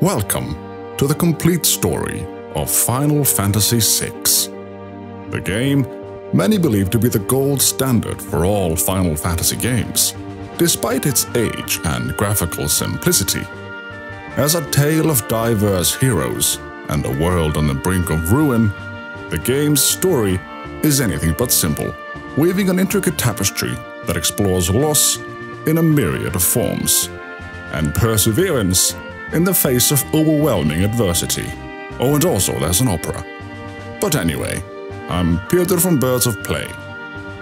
Welcome to the complete story of Final Fantasy VI. The game many believe to be the gold standard for all Final Fantasy games, despite its age and graphical simplicity. As a tale of diverse heroes and a world on the brink of ruin, the game's story is anything but simple, weaving an intricate tapestry that explores loss in a myriad of forms, and perseverance in the face of overwhelming adversity. Oh, and also there's an opera. But anyway, I'm Pétur from Birds of Play,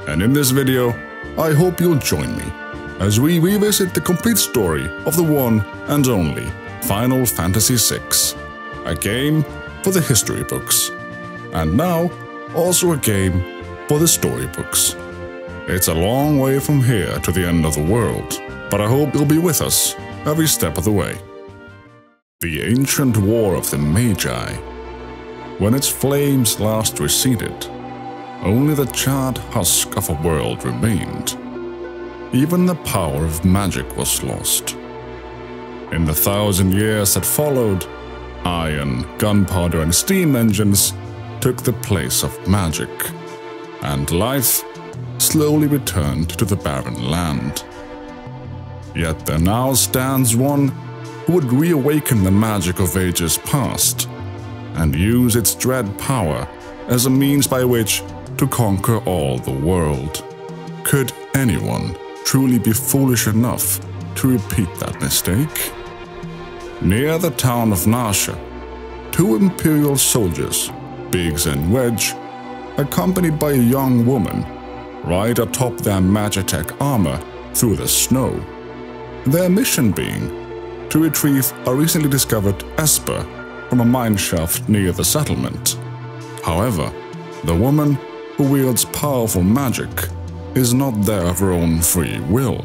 and in this video, I hope you'll join me as we revisit the complete story of the one and only Final Fantasy VI, a game for the history books, and now also a game for the storybooks. It's a long way from here to the end of the world, but I hope you'll be with us every step of the way. The ancient war of the Magi. When its flames last receded, only the charred husk of a world remained. Even the power of magic was lost. In the thousand years that followed, iron, gunpowder, and steam engines took the place of magic, and life slowly returned to the barren land. Yet there now stands one who would reawaken the magic of ages past and use its dread power as a means by which to conquer all the world. Could anyone truly be foolish enough to repeat that mistake? Near the town of Narshe, two Imperial soldiers, Biggs and Wedge, accompanied by a young woman, ride atop their Magitech armor through the snow. Their mission being to retrieve a recently discovered Esper from a mine shaft near the settlement. However, the woman who wields powerful magic is not there of her own free will,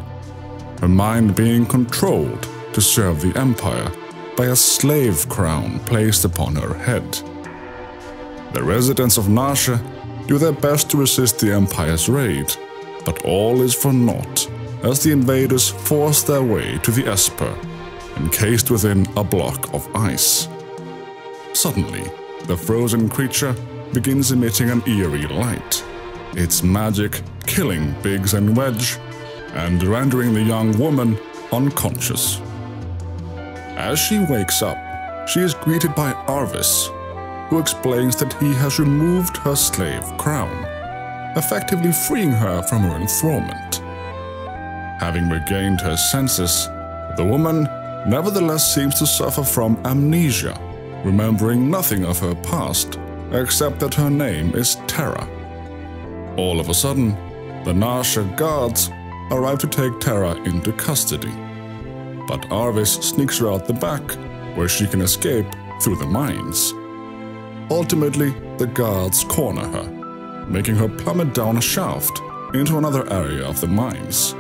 her mind being controlled to serve the Empire by a slave crown placed upon her head. The residents of Narshe do their best to resist the Empire's raid, but all is for naught as the invaders force their way to the Esper encased within a block of ice. Suddenly, the frozen creature begins emitting an eerie light, its magic killing Biggs and Wedge and rendering the young woman unconscious. As she wakes up, she is greeted by Arvis, who explains that he has removed her slave crown, effectively freeing her from her enthrallment. Having regained her senses, the woman nevertheless seems to suffer from amnesia, remembering nothing of her past except that her name is Terra. All of a sudden, the Narshe guards arrive to take Terra into custody. But Arvis sneaks her out the back, where she can escape through the mines. Ultimately, the guards corner her, making her plummet down a shaft into another area of the mines.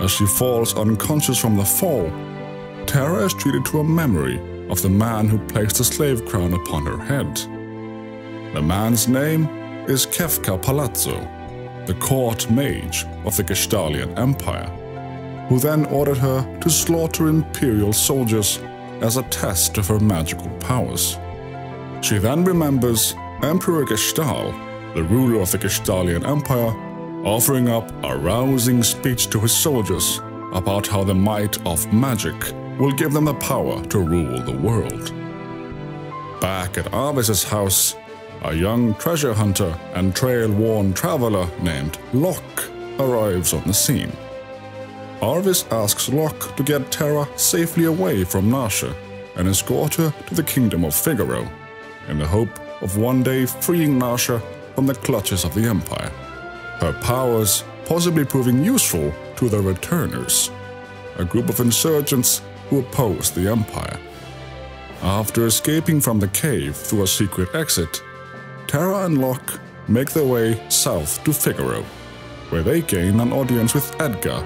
As she falls unconscious from the fall, Terra is treated to a memory of the man who placed the slave crown upon her head. The man's name is Kefka Palazzo, the court mage of the Gestahlian Empire, who then ordered her to slaughter Imperial soldiers as a test of her magical powers. She then remembers Emperor Gestahl, the ruler of the Gestahlian Empire, offering up a rousing speech to his soldiers about how the might of magic will give them the power to rule the world. Back at Arvis's house, a young treasure hunter and trail-worn traveler named Locke arrives on the scene. Arvis asks Locke to get Terra safely away from Narshe and escort her to the kingdom of Figaro, in the hope of one day freeing Narshe from the clutches of the Empire, her powers possibly proving useful to the Returners, a group of insurgents who opposed the Empire. After escaping from the cave through a secret exit, Terra and Locke make their way south to Figaro, where they gain an audience with Edgar,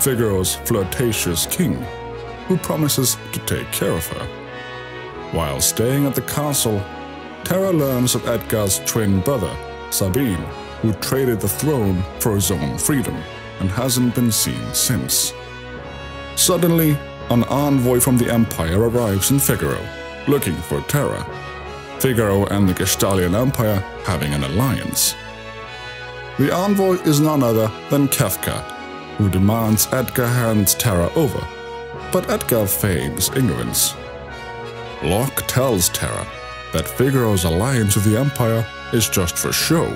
Figaro's flirtatious king, who promises to take care of her. While staying at the castle, Terra learns of Edgar's twin brother, Sabin, who traded the throne for his own freedom and hasn't been seen since. Suddenly, an envoy from the Empire arrives in Figaro, looking for Terra. Figaro and the Gestahlian Empire having an alliance. The envoy is none other than Kefka, who demands Edgar hands Terra over, but Edgar feigns ignorance. Locke tells Terra that Figaro's alliance with the Empire is just for show,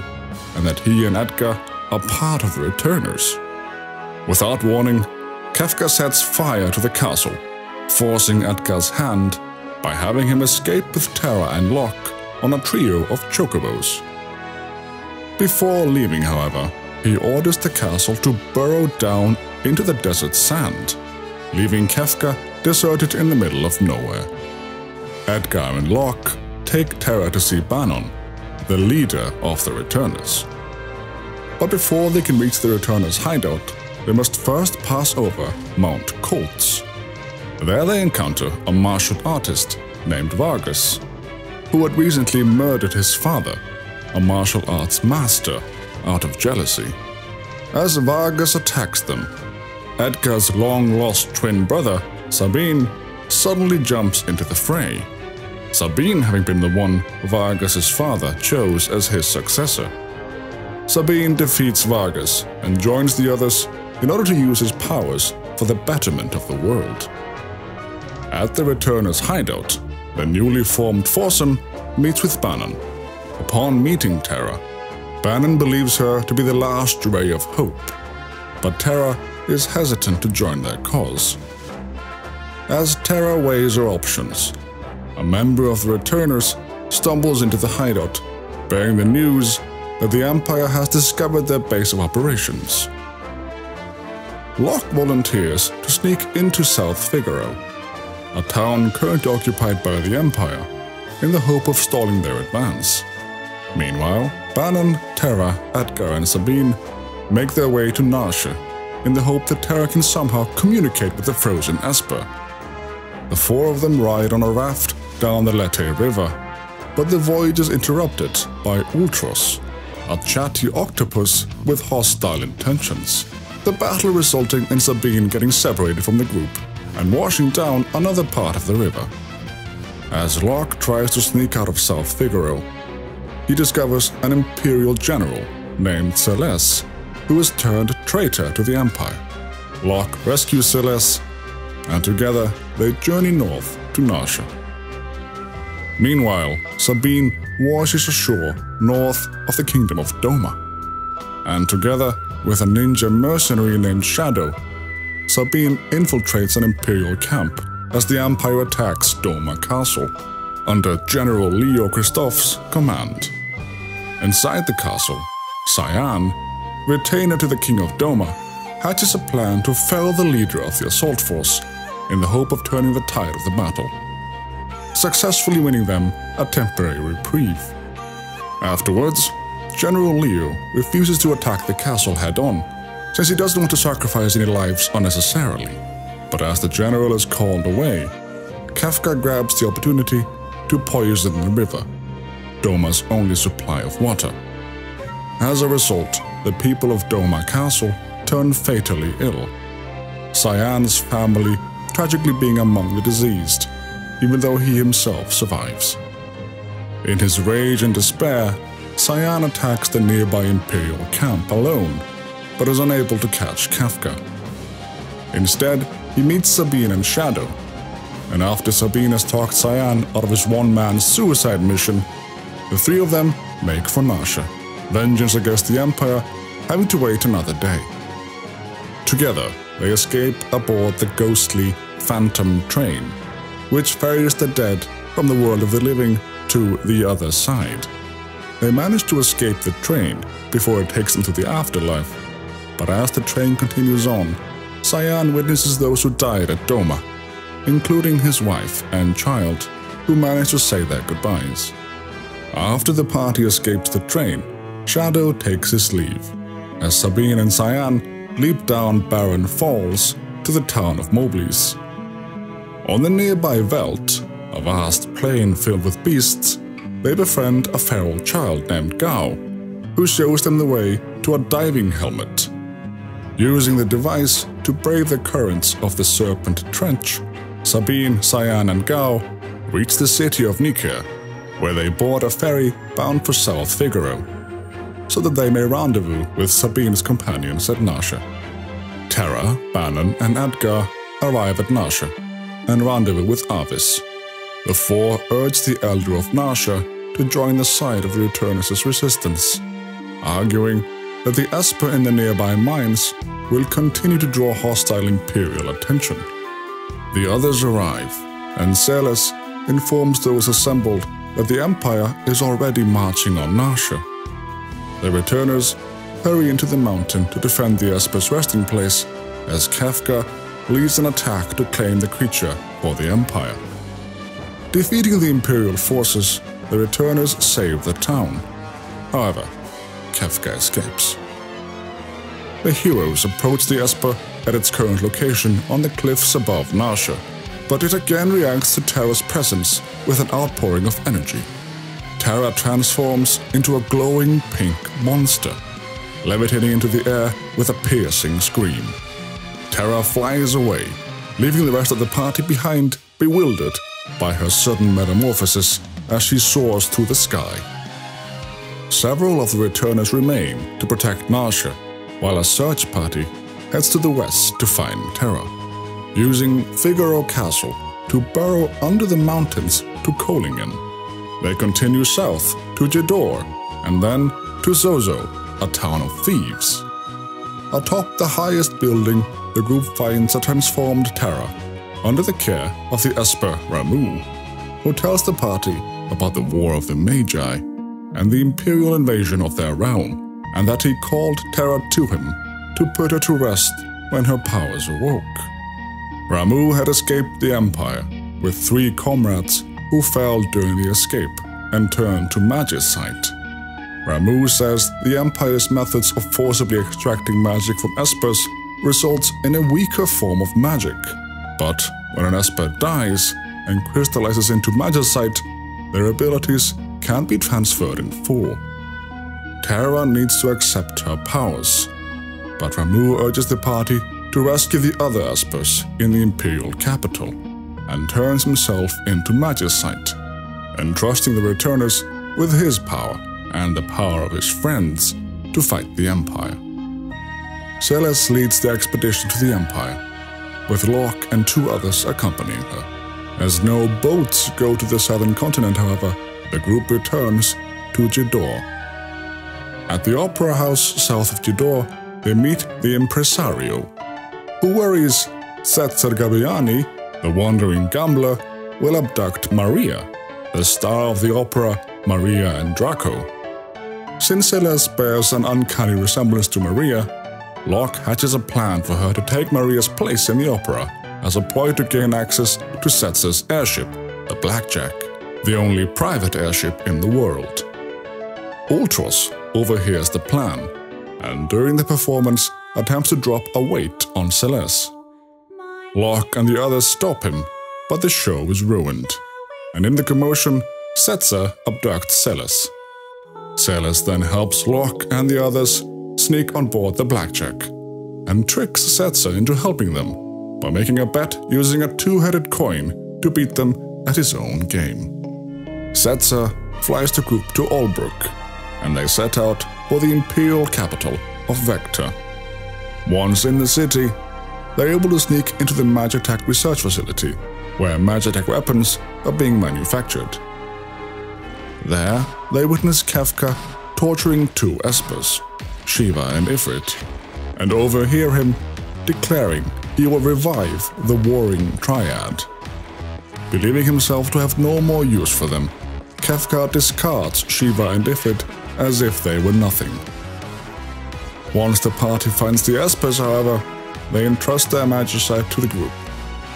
and that he and Edgar are part of the Returners. Without warning, Kefka sets fire to the castle, forcing Edgar's hand by having him escape with Terra and Locke on a trio of chocobos. Before leaving, however, he orders the castle to burrow down into the desert sand, leaving Kefka deserted in the middle of nowhere. Edgar and Locke take Terra to see Banon, the leader of the Returners. But before they can reach the Returners' hideout, they must first pass over Mount Koltz. There they encounter a martial artist named Vargas, who had recently murdered his father, a martial arts master, out of jealousy. As Vargas attacks them, Edgar's long lost twin brother, Sabin, suddenly jumps into the fray. Sabin having been the one Vargas's father chose as his successor. Sabin defeats Vargas and joins the others in order to use his powers for the betterment of the world. At the Returner's hideout, the newly formed foursome meets with Banon. Upon meeting Terra, Banon believes her to be the last ray of hope, but Terra is hesitant to join their cause. As Terra weighs her options, a member of the Returners stumbles into the hideout, bearing the news that the Empire has discovered their base of operations. Locke volunteers to sneak into South Figaro, a town currently occupied by the Empire, in the hope of stalling their advance. Meanwhile, Banon, Terra, Edgar, and Sabin make their way to Narshe in the hope that Terra can somehow communicate with the frozen Esper. The four of them ride on a raft down the Lete River, but the voyage is interrupted by Ultros, a chatty octopus with hostile intentions the battle resulting in Sabin getting separated from the group and washing down another part of the river. As Locke tries to sneak out of South Figaro, he discovers an Imperial general named Celes, who has turned traitor to the Empire. Locke rescues Celes, and together they journey north to Narshe. Meanwhile, Sabin washes ashore north of the kingdom of Doma, and together with a ninja mercenary named Shadow, Sabin infiltrates an Imperial camp as the Empire attacks Doma Castle under General Leo Christoph's command. Inside the castle, Cyan, retainer to the King of Doma, hatches a plan to fell the leader of the assault force in the hope of turning the tide of the battle, successfully winning them a temporary reprieve. Afterwards, General Leo refuses to attack the castle head on, since he doesn't want to sacrifice any lives unnecessarily. But as the general is called away, Kefka grabs the opportunity to poison the river, Doma's only supply of water. As a result, the people of Doma Castle turn fatally ill. Cyan's family tragically being among the diseased, even though he himself survives. In his rage and despair, Cyan attacks the nearby Imperial camp alone, but is unable to catch Kefka. Instead, he meets Sabin and Shadow, and after Sabin has talked Cyan out of his one-man suicide mission, the three of them make for Narshe, vengeance against the Empire, having to wait another day. Together, they escape aboard the ghostly Phantom train, which ferries the dead from the world of the living to the other side. They manage to escape the train before it takes them to the afterlife. But as the train continues on, Cyan witnesses those who died at Doma, including his wife and child, who manage to say their goodbyes. After the party escapes the train, Shadow takes his leave, as Sabin and Cyan leap down Barren Falls to the town of Mobliz. On the nearby veldt, a vast plain filled with beasts, they befriend a feral child named Gau, who shows them the way to a diving helmet. Using the device to brave the currents of the Serpent Trench, Sabin, Cyan, and Gau reach the city of Nikeah, where they board a ferry bound for South Figaro, so that they may rendezvous with Sabin's companions at Narshe. Terra, Banon, and Edgar arrive at Narshe and rendezvous with Arvis. The four urge the Elder of Narshe to join the side of the Returners' resistance, arguing that the Esper in the nearby mines will continue to draw hostile Imperial attention. The others arrive, and Celes informs those assembled that the Empire is already marching on Narshe. The returners hurry into the mountain to defend the Esper's resting place as Kefka leads an attack to claim the creature for the Empire. Defeating the Imperial forces, the returners save the town. However, Kefka escapes. The heroes approach the Esper at its current location on the cliffs above Narshe, but it again reacts to Terra's presence with an outpouring of energy. Terra transforms into a glowing pink monster, levitating into the air with a piercing scream. Terra flies away, leaving the rest of the party behind, bewildered by her sudden metamorphosis as she soars through the sky. Several of the returners remain to protect Narshe, while a search party heads to the west to find Terra, using Figaro Castle to burrow under the mountains to Kohlingen. They continue south to Jidoor and then to Zozo, a town of thieves. Atop the highest building, the group finds a transformed Terra under the care of the Esper Ramuh, who tells the party about the War of the Magi and the Imperial invasion of their realm, and that he called Terra to him to put her to rest when her powers awoke. Ramuh had escaped the Empire with three comrades who fell during the escape and turned to magicite. Ramuh says the Empire's methods of forcibly extracting magic from Espers results in a weaker form of magic but when an Esper dies and crystallizes into Magicite, their abilities can't be transferred in full. Terra needs to accept her powers, but Ramuh urges the party to rescue the other Espers in the Imperial capital and turns himself into Magicite, entrusting the returners with his power and the power of his friends to fight the Empire. Celes leads the expedition to the Empire with Locke and two others accompanying her. As no boats go to the southern continent, however, the group returns to Jidoor. At the Opera House south of Jidoor, they meet the impresario, who worries Setzer Gabbiani, the wandering gambler, will abduct Maria, the star of the opera Maria and Draco. Since Celes bears an uncanny resemblance to Maria, Locke hatches a plan for her to take Maria's place in the opera as a ploy to gain access to Setzer's airship, the Blackjack, the only private airship in the world. Ultros overhears the plan, and during the performance attempts to drop a weight on Celes. Locke and the others stop him, but the show is ruined, and in the commotion, Setzer abducts Celes. Celes then helps Locke and the others sneak on board the Blackjack and tricks Setzer into helping them by making a bet using a two-headed coin to beat them at his own game. Setzer flies the group to Albrook, and they set out for the imperial capital of Vector. Once in the city, they're able to sneak into the Magitech research facility, where Magitech weapons are being manufactured. There, they witness Kefka torturing two Espers, Shiva and Ifrit, and overhear him declaring he will revive the warring triad. Believing himself to have no more use for them, Kefka discards Shiva and Ifrit as if they were nothing. Once the party finds the Espers, however, they entrust their magicite to the group,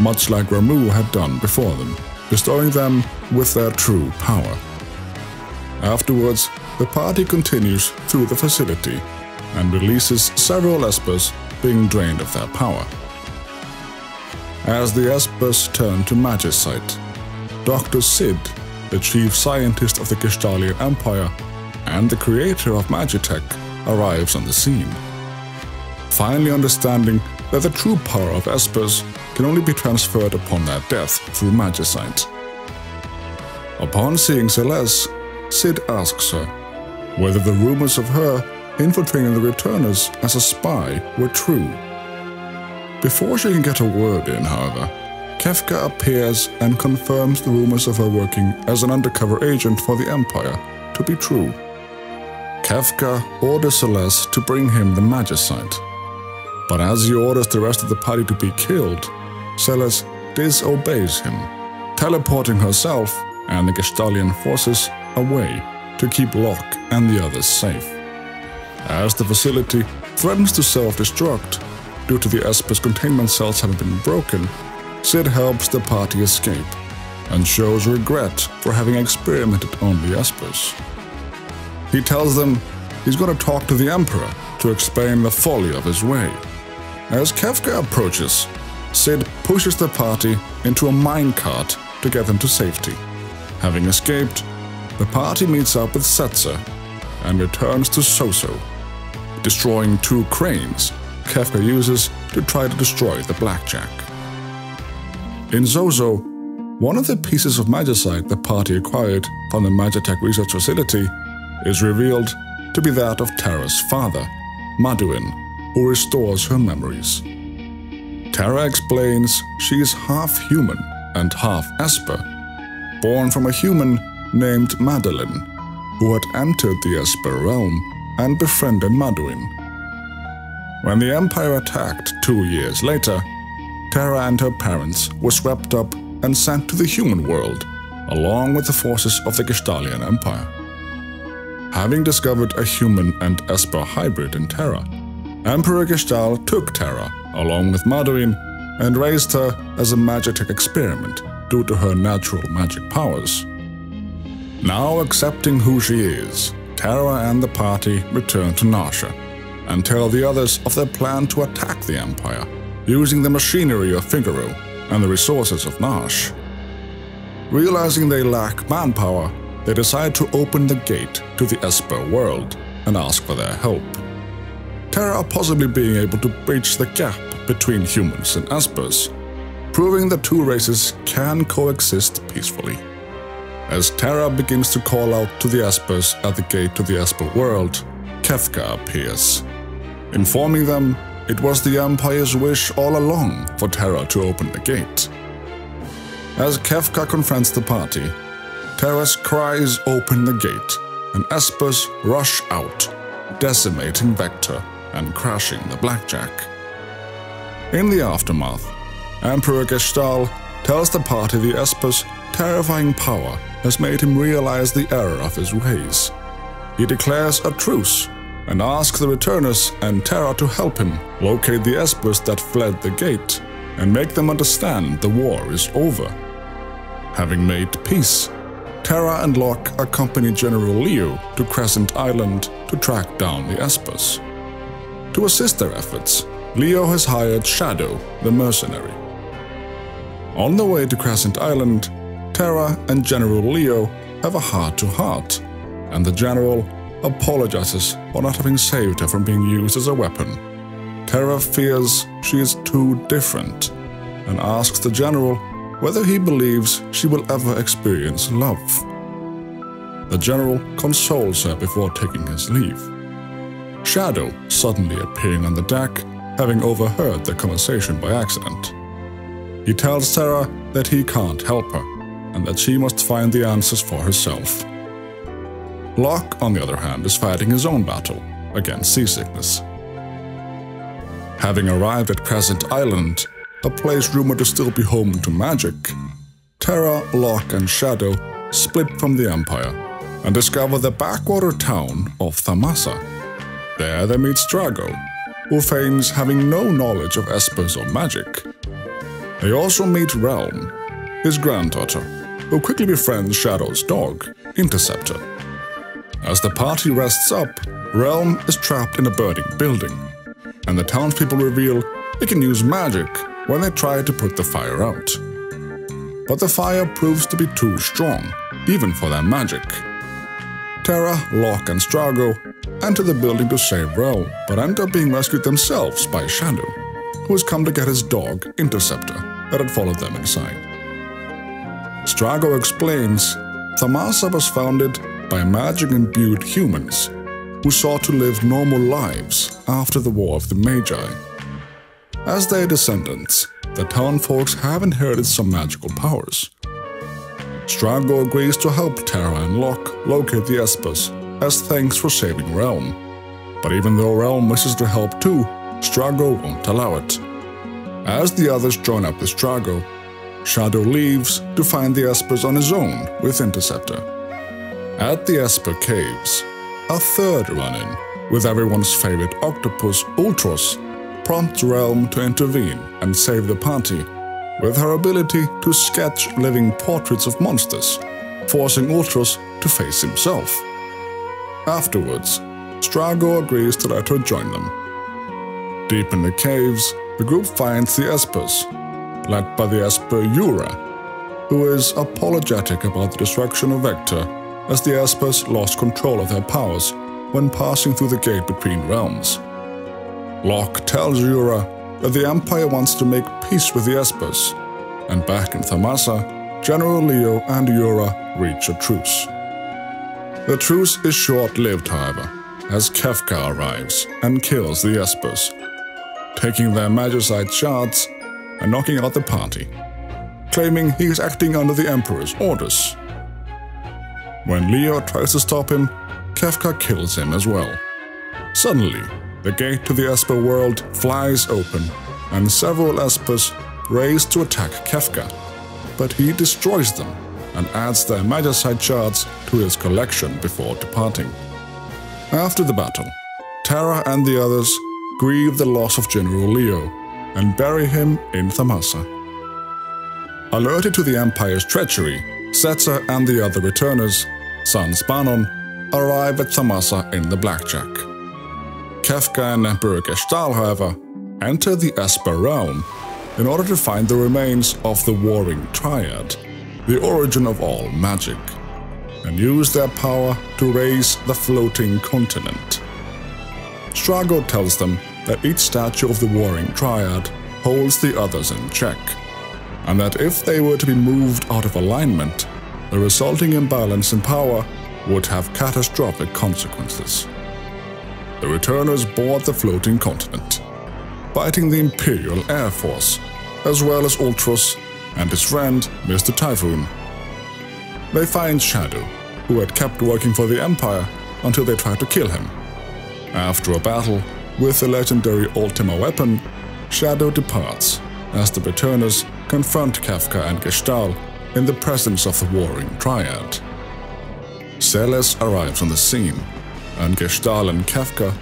much like Ramuh had done before them, bestowing them with their true power. Afterwards, the party continues through the facility and releases several Espers being drained of their power. As the Espers turn to Magicite, Dr. Sid, the chief scientist of the Gestahlian Empire and the creator of Magitech, arrives on the scene. finally understanding that the true power of Espers can only be transferred upon their death through magicite. Upon seeing Celes, Sid asks her whether the rumors of her infiltrating the returners as a spy were true. Before she can get a word in, however, Kefka appears and confirms the rumors of her working as an undercover agent for the Empire to be true. Kefka orders Celes to bring him the magicite. But as he orders the rest of the party to be killed, Celes disobeys him, teleporting herself and the Gestahlian forces away to keep Locke and the others safe. As the facility threatens to self-destruct due to the Esper's containment cells having been broken, Sid helps the party escape and shows regret for having experimented on the Espers. He tells them he's going to talk to the Emperor to explain the folly of his way. As Kefka approaches, Sid pushes the party into a minecart to get them to safety. Having escaped, the party meets up with Setzer and returns to Zozo, destroying two cranes Kefka uses to try to destroy the Blackjack. In Zozo, one of the pieces of magicite the party acquired from the Magitech research facility is revealed to be that of Terra's father, Maduin, who restores her memories. Terra explains she is half human and half Esper, born from a human named Madeline, who had entered the Esper realm and befriended Maduin. When the Empire attacked two years later, Terra and her parents were swept up and sent to the human world, along with the forces of the Gestahlian Empire. Having discovered a human and Esper hybrid in Terra, Emperor Gestahl took Terra, along with Maduin, and raised her as a magic experiment due to her natural magic powers. Now accepting who she is, Terra and the party return to Narshe and tell the others of their plan to attack the Empire, using the machinery of Figaro and the resources of Narshe. Realizing they lack manpower, they decide to open the gate to the Esper world and ask for their help. Terra possibly being able to bridge the gap between humans and Espers, proving the two races can coexist peacefully. As Terra begins to call out to the Espers at the gate to the Esper world, Kefka appears, informing them it was the Empire's wish all along for Terra to open the gate. As Kefka confronts the party, Terra's cries open the gate, and Espers rush out, decimating Vector and crashing the Blackjack. In the aftermath, Emperor Gestahl tells the party the Esper's terrifying power has made him realize the error of his ways. He declares a truce and asks the returners and Terra to help him locate the Espers that fled the gate and make them understand the war is over. Having made peace, Terra and Locke accompany General Leo to Crescent Island to track down the Espers. To assist their efforts, Leo has hired Shadow, the mercenary. On the way to Crescent Island, Terra and General Leo have a heart-to-heart, -heart, and the General apologizes for not having saved her from being used as a weapon. Terra fears she is too different and asks the General whether he believes she will ever experience love. The general consoles her before taking his leave. Shadow suddenly appearing on the deck, having overheard the conversation by accident. He tells Terra that he can't help her and that she must find the answers for herself. Locke, on the other hand, is fighting his own battle against seasickness. Having arrived at Crescent Island, a place rumored to still be home to magic, Terra, Locke, and Shadow split from the Empire and discover the backwater town of Thamasa. There they meet Strago, who feigns having no knowledge of Espers or magic. They also meet Relm, his granddaughter, who quickly befriends Shadow's dog, Interceptor. As the party rests up, Relm is trapped in a burning building, and the townspeople reveal they can use magic when they try to put the fire out. But the fire proves to be too strong, even for their magic. Terra, Locke and Strago enter the building to save Relm, but end up being rescued themselves by Shadow, who has come to get his dog, Interceptor, that had followed them inside. Strago explains Thamasa was founded by magic imbued humans who sought to live normal lives after the War of the Magi. As their descendants, the town folks have inherited some magical powers. Strago agrees to help Terra and Locke locate the Espers as thanks for saving Relm. But even though Relm wishes to help too, Strago won't allow it. As the others join up with Strago, Shadow leaves to find the Espers on his own with Interceptor. At the Esper Caves, a third run-in with everyone's favorite octopus, Ultros, prompts Relm to intervene and save the party with her ability to sketch living portraits of monsters, forcing Ultros to face himself. Afterwards, Strago agrees to let her join them. Deep in the caves, the group finds the Espers, led by the Esper Yura, who is apologetic about the destruction of Vector as the Espers lost control of their powers when passing through the gate between realms. Locke tells Yura that the Empire wants to make peace with the Espers, and back in Thamasa, General Leo and Yura reach a truce. The truce is short-lived, however, as Kefka arrives and kills the Espers, taking their magicite shards and knocking out the party, claiming he is acting under the Emperor's orders. When Leo tries to stop him, Kefka kills him as well. Suddenly, the gate to the Esper world flies open, and several Espers race to attack Kefka, but he destroys them and adds their magicite shards to his collection before departing. After the battle, Terra and the others grieve the loss of General Leo and bury him in Thamasa. Alerted to the Empire's treachery, Setzer and the other returners, Sans Banon, arrive at Thamasa in the Blackjack. Kefka and Emperor Gestahl, however, enter the Esper realm in order to find the remains of the Warring Triad the origin of all magic, and use their power to raise the floating continent. Strago tells them that each statue of the Warring Triad holds the others in check, and that if they were to be moved out of alignment, the resulting imbalance in power would have catastrophic consequences. The returners board the floating continent, fighting the Imperial Air Force, as well as Ultros and his friend, Mr. Typhoon. They find Shadow, who had kept working for the Empire until they tried to kill him. After a battle with the legendary Ultima weapon, Shadow departs as the returners confront Kefka and Gestahl in the presence of the warring triad. Celes arrives on the scene, and Gestahl and Kefka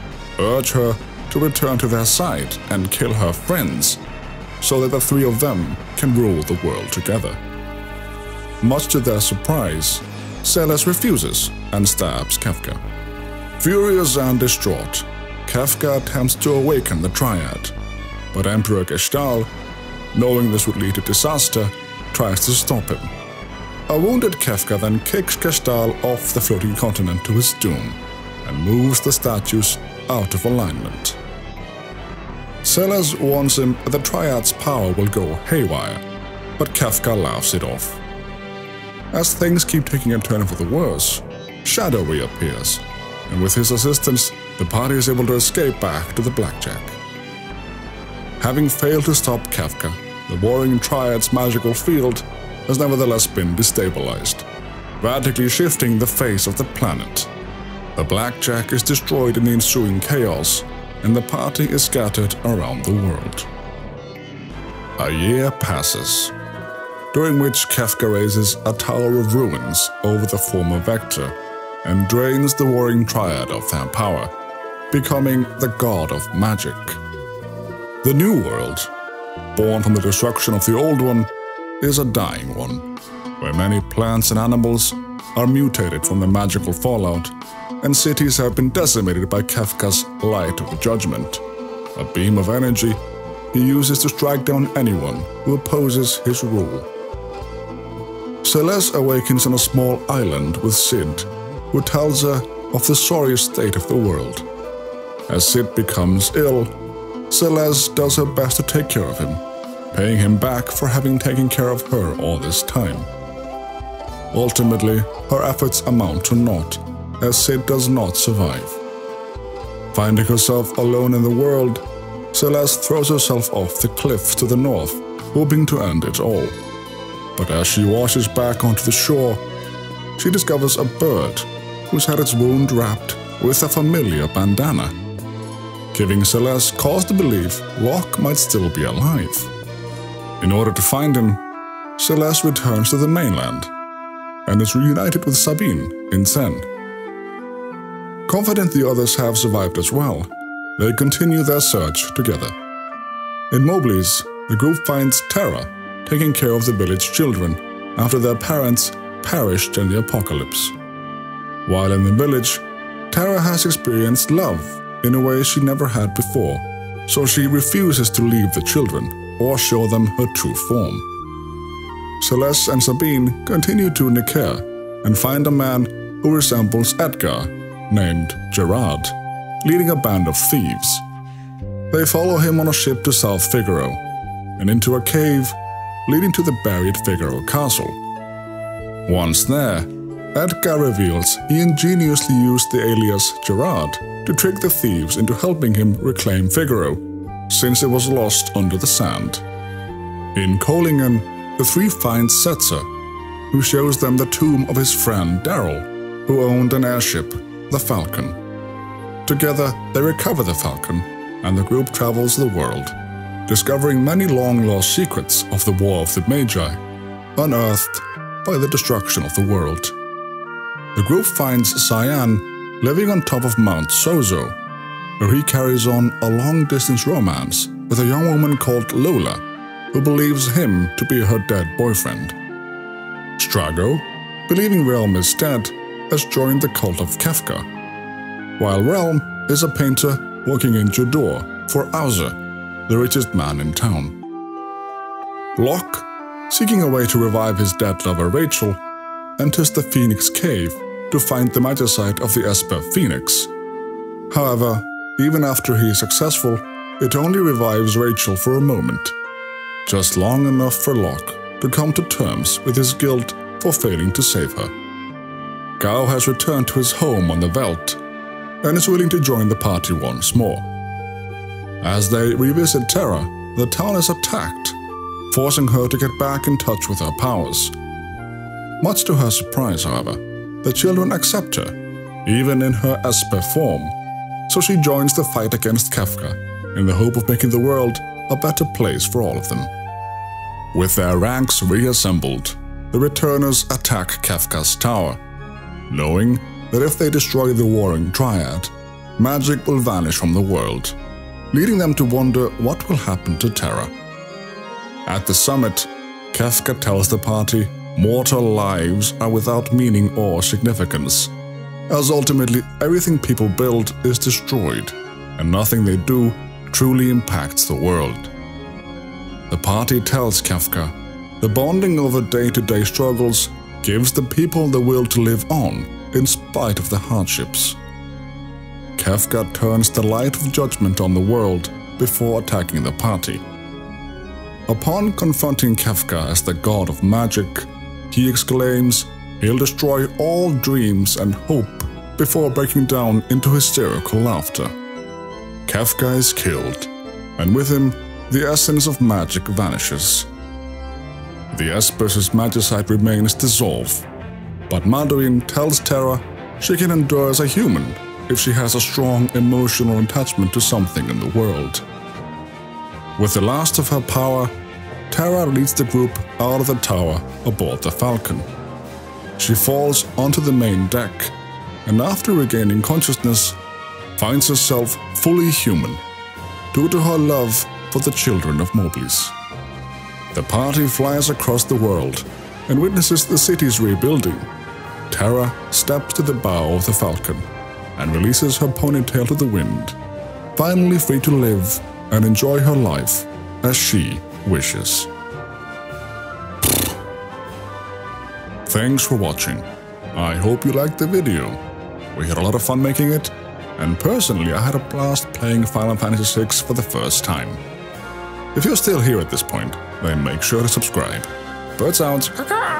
urge her to return to their side and kill her friends so that the three of them can rule the world together. Much to their surprise, Celes refuses and stabs Kefka. Furious and distraught, Kefka attempts to awaken the Triad, but Emperor Gestahl, knowing this would lead to disaster, tries to stop him. A wounded Kefka then kicks Gestahl off the floating continent to his doom and moves the statues out of alignment. Celes warns him that the Triad's power will go haywire, but Kefka laughs it off. As things keep taking a turn for the worse, Shadow reappears, and with his assistance, the party is able to escape back to the Blackjack. Having failed to stop Kefka, the Warring Triad's magical field has nevertheless been destabilized, radically shifting the face of the planet. The Blackjack is destroyed in the ensuing chaos, and the party is scattered around the world. A year passes, during which Kefka raises a tower of ruins over the former Vector and drains the Warring Triad of their power, becoming the god of magic. The new world, born from the destruction of the old one, is a dying one, where many plants and animals are mutated from the magical fallout and cities have been decimated by Kefka's Light of Judgment, a beam of energy he uses to strike down anyone who opposes his rule. Celes awakens on a small island with Sid, who tells her of the sorry state of the world. As Sid becomes ill, Celes does her best to take care of him, paying him back for having taken care of her all this time. Ultimately, her efforts amount to naught, as Sid does not survive. Finding herself alone in the world, Celes throws herself off the cliff to the north, hoping to end it all. But as she washes back onto the shore, she discovers a bird who's had its wound wrapped with a familiar bandana, giving Celes cause to believe Locke might still be alive. In order to find him, Celes returns to the mainland and is reunited with Sabin in Tzen. Confident the others have survived as well, they continue their search together. In Mobliz, the group finds Terra taking care of the village children after their parents perished in the apocalypse. While in the village, Terra has experienced love in a way she never had before, so she refuses to leave the children or show them her true form. Celes and Sabin continue to Nikeah and find a man who resembles Edgar, named Gerard, leading a band of thieves. They follow him on a ship to South Figaro and into a cave leading to the buried Figaro castle. Once there, Edgar reveals he ingeniously used the alias Gerard to trick the thieves into helping him reclaim Figaro, since it was lost under the sand. In Kohlingen, the three find Setzer, who shows them the tomb of his friend Daryl, who owned an airship, the Falcon. Together, they recover the Falcon, and the group travels the world, discovering many long lost secrets of the War of the Magi, unearthed by the destruction of the world. The group finds Cyan living on top of Mount Zozo, where he carries on a long distance romance with a young woman called Lola, who believes him to be her dead boyfriend. Strago, believing Relm is dead, has joined the cult of Kefka, while Relm is a painter working in Jidoor for Owzer, the richest man in town. Locke, seeking a way to revive his dead lover Rachel, enters the Phoenix Cave to find the magicite of the Esper Phoenix. However, even after he is successful, it only revives Rachel for a moment, just long enough for Locke to come to terms with his guilt for failing to save her. Gau has returned to his home on the Veldt and is willing to join the party once more. As they revisit Terra, the town is attacked, forcing her to get back in touch with her powers. Much to her surprise, however, the children accept her, even in her Esper form, so she joins the fight against Kefka in the hope of making the world a better place for all of them. With their ranks reassembled, the returners attack Kefka's tower, knowing that if they destroy the warring triad, magic will vanish from the world, leading them to wonder what will happen to Terra. At the summit, Kefka tells the party mortal lives are without meaning or significance, as ultimately everything people build is destroyed, and nothing they do truly impacts the world. The party tells Kefka, the bonding over day to day struggles gives the people the will to live on in spite of the hardships. Kefka turns the light of judgment on the world before attacking the party. Upon confronting Kefka as the god of magic, he exclaims he'll destroy all dreams and hope before breaking down into hysterical laughter. Kefka is killed, and with him, the essence of magic vanishes. The Esper's magicite remains dissolved, but Maduin tells Terra she can endure as a human if she has a strong emotional attachment to something in the world. With the last of her power, Terra leads the group out of the tower aboard the Falcon. She falls onto the main deck, and after regaining consciousness, finds herself fully human due to her love for the children of Mobliz. The party flies across the world and witnesses the city's rebuilding. Terra steps to the bow of the Falcon and releases her ponytail to the wind, finally free to live and enjoy her life as she wishes. Thanks for watching. I hope you liked the video. We had a lot of fun making it, and personally I had a blast playing Final Fantasy VI for the first time. If you're still here at this point, then make sure to subscribe. Birds out!